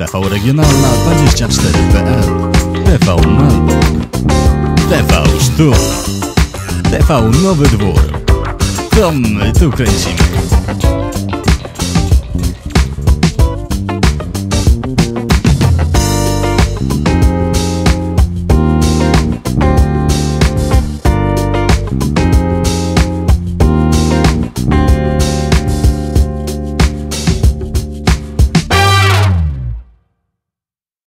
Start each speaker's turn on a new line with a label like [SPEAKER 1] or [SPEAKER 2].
[SPEAKER 1] TV Regionalna 24.pl TV Malbork TV Sztuk TV Nowy Dwór To my tu kręcimy